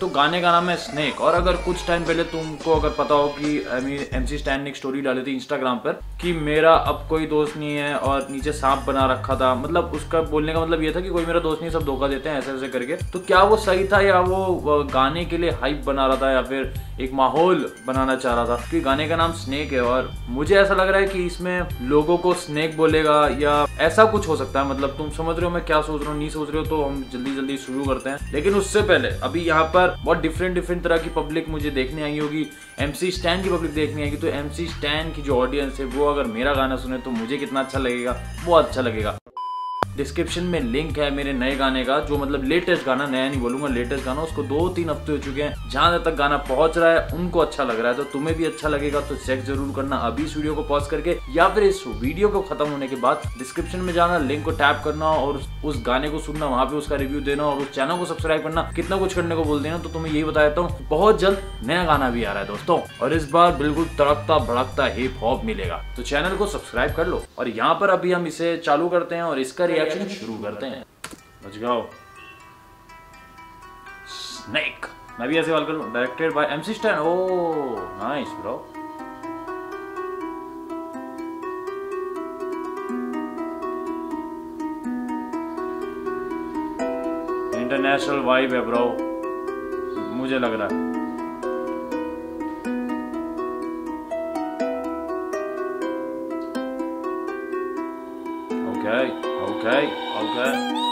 तो गाने का नाम है स्नेक। और अगर कुछ टाइम पहले तुमको अगर पता हो कि एम सी स्टैंड ने स्टोरी डाली थी इंस्टाग्राम पर कि मेरा अब कोई दोस्त नहीं है और नीचे सांप बना रखा था। मतलब उसका बोलने का मतलब ये था कि कोई मेरा दोस्त नहीं सब धोखा देते हैं ऐसे ऐसे करके। तो क्या वो सही था या वो गाने के लिए हाइप बना रहा था या फिर एक माहौल बनाना चाह रहा था? क्योंकि गाने का नाम स्नेक है और मुझे ऐसा लग रहा है कि इसमें लोगों को स्नेक बोलेगा या ऐसा कुछ हो सकता है। मतलब तुम समझ रहे हो मैं क्या सोच रहा हूँ, नहीं सोच रहे हो तो हम जल्दी जल्दी शुरू करते हैं। लेकिन उससे पहले, अभी यहाँ पर बहुत डिफरेंट डिफरेंट तरह की पब्लिक मुझे देखने आई होगी। एम सी स्टैंड की पब्लिक देखने आएगी तो एम सी स्टैंड की जो ऑडियंस है, वो अगर मेरा गाना सुने तो मुझे कितना अच्छा लगेगा वो अच्छा लगेगा। डिस्क्रिप्शन में लिंक है मेरे नए गाने का जो मतलब लेटेस्ट गाना नया नहीं बोलूँगा लेटेस्ट गाना उसको दो तीन हफ़्ते हो चुके हैं जहाँ तक गाना पहुँच रहा है उनको अच्छा लग रहा है तो तुम्हें भी अच्छा लगेगा तो चेक ज़रूर करना अभी इस वीडियो को पॉज करके या फिर इस वीडियो को खत्म होने के बाद डिस्क्रिप्शन में जाना लिंक को टैप करना और उस गाने को सुनना वहाँ पे उसका रिव्यू देना और उस चैनल को सब्सक्राइब करना कितना कुछ करने को बोल देना तो तुम्हें यही बता देता हूँ बहुत जल्द नया गाना भी आ रहा है दोस्तों और इस बार बिल्कुल तड़कता भड़कता हिप हॉप मिलेगा तो चैनल को सब्सक्राइब कर लो और यहाँ पर अभी हम इसे चालू करते हैं और इसका रिएक्शन शुरू करते हैं। हैं। लेट्स स्नेक मैं भी ऐसे वाल कर directed by MC Stan oh nice bro international vibe है ब्रो मुझे लग रहा है। Okay, okay,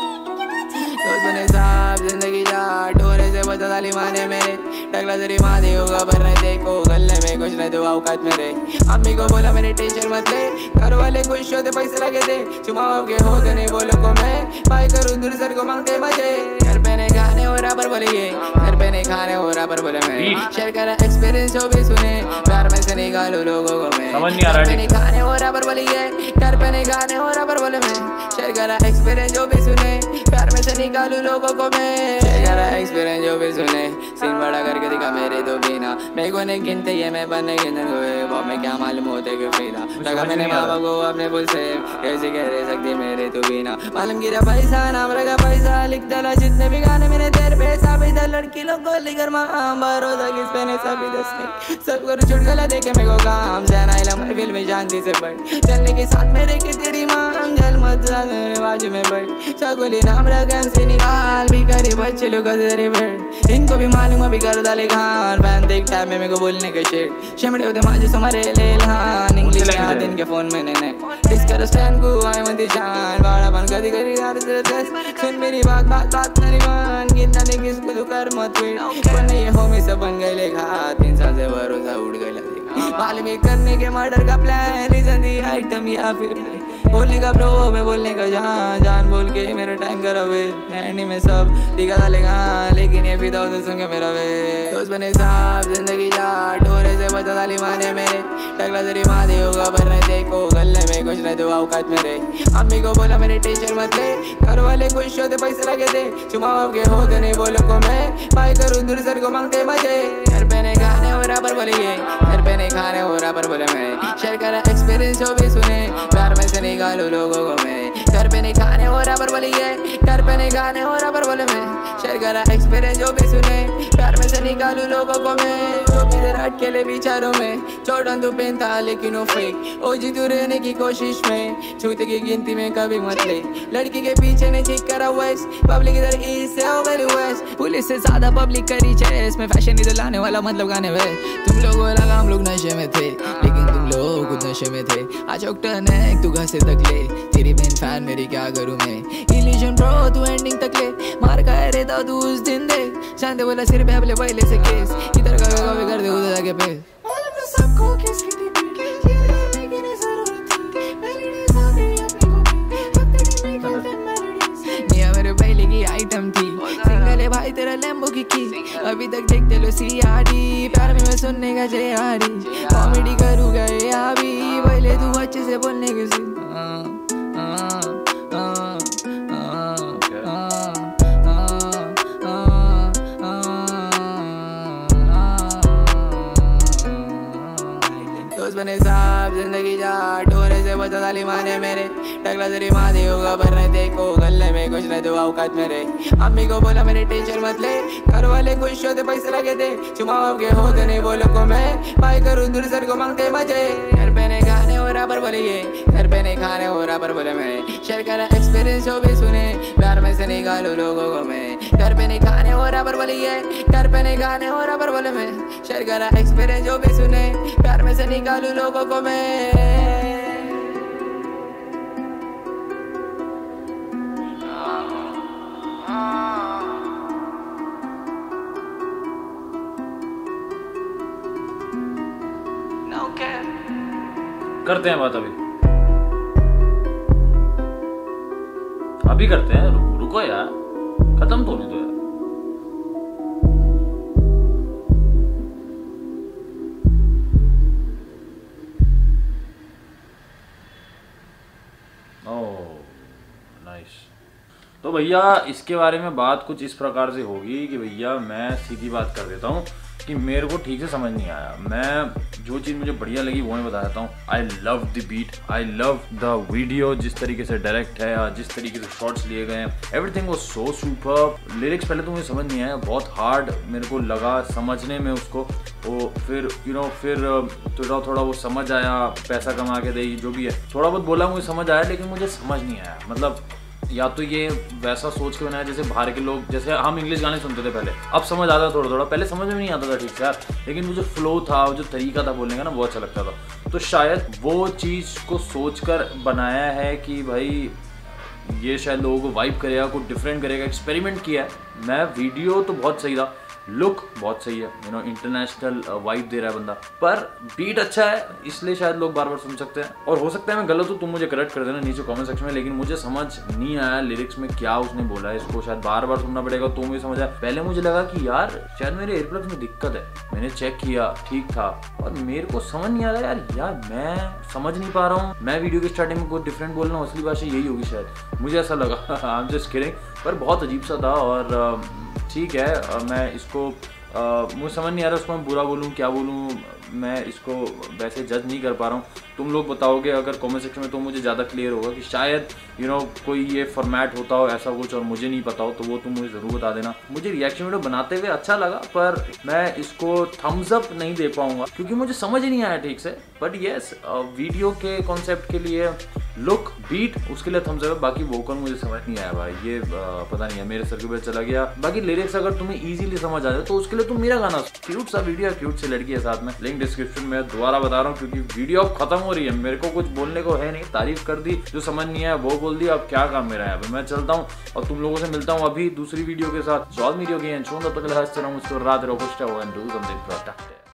डोरे से माने मेरे। टकला तेरी माँ दे होगा पर नहीं देखो। गले में कुछ नहीं तो औकात मेरे। अम्मी को बोला मेरे टेंशन मत ले। घर वाले खुश होते पैसे लगे थे चुमाओ के हो तो नहीं बोलो को मैं। भाई करूँ दूर सर को मांगते मज़े। घर पे नहीं खाने हो रहा पर बोले ये। घर पे नहीं खाने हो रहा पर बोले मैं। शेयर करा एक्सपीरियंस जो भी सुने। प्यार में से निकालो लोगों को मैं। समझ नहीं आ रहा नहीं खाने हो रहा पर बोले ये। घर पे नहीं खाने हो रहा पर बोले मैं। शेयर करा एक्सपीरियंस जो भी सुने। प्यार में से निकालू लोगों को मैं। शेयर करा एक्सपीरियंस जो भी सुने। सीन बड़ा करके दिखा मेरे तो बिना। मेरे को नहीं गिनते ये मैं बनने गिनने को वो मैं क्या मालूम होते कि फिदा। लगा मैंने बाबा को अपने बुल से कैसे कह रहे सकती मेरे तो बिना। मालूम गिरा पैसा नाम रखा पैसा लिख डाला जितने भी गाने मैंने तेरे पे साबित। लड़की लोग को लिखर माँ भरोसा किस पे नहीं सभी दस सब कर छुट गला देखे मेरे को काम जाना इला मैं फ़िल्म शांति से बढ़ चलने के साथ मेरे की तेरी माँ। मत बाजू में बढ़ सगोली नाम से निकाल भी करे बच्चे लोग तेरे बैठ इनको भी मालूम अभी कर डाले खान बैन देख टाइम में मेरे को बोलने के शेड शिमड़े होते माजे समारे ले लान इंग्लिश में आते इनके फ़ोन में ने डिस्कर स्टैंड को आए मत जान बाड़ा बन कदी करी यार तेरे दस सुन मेरी बात बात बात नहीं मान कितना ने किस को कर मत वेट पर नहीं हो में सब बन गए लेखा तीन साल से भरोसा उड़ गया मालूम करने के मर्डर का प्लान रीजन दी आइटम या फिर बोलने का ब्रो मैं बोलने का जान। जान बोल के मेरा टाइम करा वे एंडी में सब दिखा डालेगा, लेकिन ये फिदा उधर सुन मेरा वे। दोस्त बने साहब, ज़िंदगी जा डोरे से बचा डाली माने मेरे। टकला तेरी माँ दे होगा, पर नहीं देखो, गले में कुछ नहीं तो औकात मेरे। अम्मी को बोला, मेरे टेंशन मत ले। घर वाले खुश होते, पैसे लगे थे चुमाओ के होते, नहीं बोलो को मैं। भाई करूँ दूर सर को मांगते मज़े। घर पे नहीं खाने हो रहा पर बोले घर पे नहीं खाने हो रहा पर बोले मैं शेयर करा एक्सपीरियंस जो भी सुने। प्यार में से निकालो लोगों को मैं घर पे नहीं खाने हो रहा पर बोली है घर पे नहीं खाने हो रहा पर बोले मैं शेयर करा एक्सपीरियंस जो भी सुने प्यार में से निकालू लोगों को मैं जो भी तेरा अटकेले विचारों में चौड़न तू पहनता लेकिन वो फेक ओ जी तू रहने की कोशिश में छूते की गिनती में कभी मत ले लड़की के पीछे ने चेक करा वेस्ट पब्लिक इधर ईस्ट से हो गई वेस्ट पुलिस से ज़्यादा पब्लिक करी चेस में फ़ैशन इधर लाने वाला मतलब गाने में तुम लोगों लगा हम लोग नशे में थे लेकिन तुम लोग नशे में थे आज टर्न है तू घर से तक ले तेरी बहन फ़ैन मेरी क्या करूँ मैं? इल्यूजन ब्रो तू एंडिंग तक ले। मार का रे तो तू उस दिन दे। शांति बोला सिर पे अपने पहले से केस। इधर का कभी कर दे उधर जाके पे। सबको किसी मेरे पहले की आइटम थी। सिंगल है भाई तेरा लैम्बो की की अभी तक देखते लो सी आरी प्यार में मैं सुनने का जे आरी कॉमेडी करूँगा ये अभी? पहले तू अच्छे से बोलने के बने साहब, ज़िंदगी जा डोरे से बचा ताली माने मेरे। टकला तेरी माँ दी होगा, पर नहीं देखो, गले में कुछ नहीं तो औकात मेरे। अम्मी को बोला, मेरे टेंशन मत ले, घर वाले खुश होते, पैसे लगे थे चुमाओ के होते नहीं बोलो को मैं, भाई करूँ दूर, सर को मांगते मज़े। घर पे नहीं हो पर बोलिए घर पे नहीं खाने हो रहा पर बोले मैं शेयर करा एक्सपीरियंस जो भी सुने, प्यार में से निकालू लोगों को मैं। घर पे नहीं खाने हो रहा पर बोलिए घर पे नहीं खाने हो रहा पर बोले मैं। शेयर करा एक्सपीरियंस जो भी सुने, प्यार में से निकालू लोगों को मैं। Care. करते हैं बात अभी। अभी करते हैं? रु, रुको यार। खत्म तो नहीं दो यार। नाइस तो भैया इसके बारे में बात कुछ इस प्रकार से होगी कि भैया मैं सीधी बात कर देता हूँ। कि मेरे को ठीक से समझ नहीं आया। मैं जो चीज़ मुझे बढ़िया लगी वो मैं बता देता हूँ। I love the beat I love the video जिस तरीके से डायरेक्ट है जिस तरीके से शॉट्स लिए गए हैं। एवरीथिंग वो सो सुपर लिरिक्स पहले तो मुझे समझ नहीं आया, बहुत हार्ड मेरे को लगा समझने में उसको। वो फिर यू नो फिर थोड़ा थोड़ा वो समझ आया, पैसा कमा के दे जो भी है। थोड़ा बहुत बोला मुझे समझ आया, लेकिन मुझे समझ नहीं आया। मतलब या तो ये वैसा सोच के बनाया जैसे बाहर के लोग, जैसे हम इंग्लिश गाने सुनते थे पहले। अब समझ आता थोड़ा थोड़ा पहले समझ में नहीं आता था ठीक से यार। लेकिन वो जो फ्लो था, वो जो तरीका था बोलने का ना, वो अच्छा लगता था। तो शायद वो चीज़ को सोच कर बनाया है कि भाई, ये शायद लोगों को वाइब करेगा, कुछ डिफरेंट करेगा एक्सपेरिमेंट किया है। मैं वीडियो तो बहुत सही था। लुक बहुत सही है यू नो इंटरनेशनल वाइब दे रहा है बंदा। पर बीट अच्छा है, इसलिए शायद लोग बार बार सुन सकते हैं। और हो सकता है मैं गलत हूँ, तुम मुझे करेक्ट कर देना नीचे कमेंट सेक्शन में, लेकिन मुझे समझ नहीं आया लिरिक्स में क्या उसने बोला है। इसको शायद बार बार सुनना पड़ेगा तो मुझे समझ आया पहले मुझे लगा कि यार, शायद मेरे एयरप्लग्स में दिक्कत है। मैंने चेक किया, ठीक था। और मेरे को समझ नहीं आ रहा यार यार मैं समझ नहीं पा रहा हूँ। मैं वीडियो की स्टार्टिंग में कोई डिफरेंट बोल रहा हूँ, असली भाषा यही होगी शायद। मुझे ऐसा लगा आई एम जस्ट किडिंग पर बहुत अजीब सा था और ठीक है मैं इसको मुझे समझ नहीं आ रहा उसको मैं बुरा बोलूँ क्या बोलूँ मैं इसको वैसे जज नहीं कर पा रहा हूँ। तुम लोग बताओगे अगर कमेंट सेक्शन में तो मुझे ज़्यादा क्लियर होगा कि शायद यू you नो know, कोई ये फॉर्मेट होता हो ऐसा कुछ और मुझे नहीं पता हो तो वो तुम मुझे ज़रूर बता देना। मुझे रिएक्शन वीडियो बनाते हुए अच्छा लगा पर मैं इसको थम्स अप नहीं दे पाऊँगा क्योंकि मुझे समझ नहीं आया ठीक से। बट येस वीडियो के कॉन्सेप्ट के लिए लुक बीट उसके लिए थम्स अप बाकी वोकल मुझे समझ नहीं आया भाई, ये पता नहीं है, मेरे सर के ऊपर चला गया। बाकी लिरिक्स अगर तुम्हें इजीली समझ आ जाए तो उसके लिए तुम मेरा गाना क्यूट सा वीडियो क्यूट से लड़की है साथ में। लिंक डिस्क्रिप्शन में दोबारा बता रहा हूँ, क्योंकि वीडियो अब खत्म हो रही है। मेरे को कुछ बोलने को है नहीं, तारीफ़ कर दी, जो समझ नहीं आया, वो बोल दी, अब क्या काम मेरा है? मैं चलता हूँ, और तुम लोगों से मिलता हूँ अभी दूसरी वीडियो के साथ। जॉल मीडियो की रात रहो डू समथिंग